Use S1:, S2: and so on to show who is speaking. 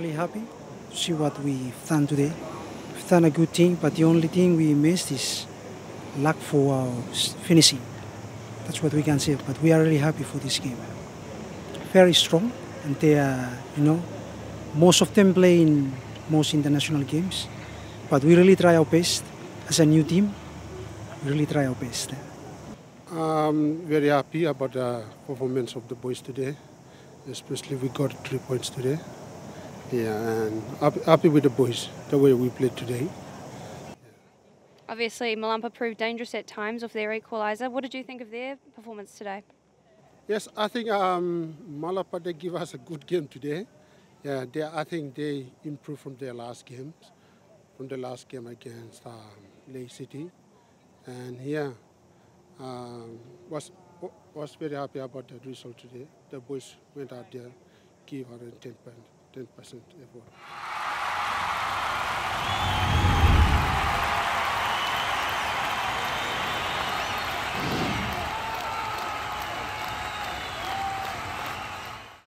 S1: really happy to see what we've done today. We've done a good thing, but the only thing we missed is luck for our finishing. That's what we can say. But we are really happy for this game. Very strong, and they are, you know, most of them play in most international games. But we really try our best as a new team. We really try our best.
S2: I'm very happy about the performance of the boys today, especially we got three points today. Yeah, and happy, happy with the boys, the way we played today.
S3: Obviously, Malampa proved dangerous at times with their equaliser. What did you think of their performance today?
S2: Yes, I think um, Malampa they give us a good game today. Yeah, they, I think they improved from their last games, from the last game against um, Lake City, and yeah, um, was was very happy about the result today. The boys went out there, gave give 110 10% effort.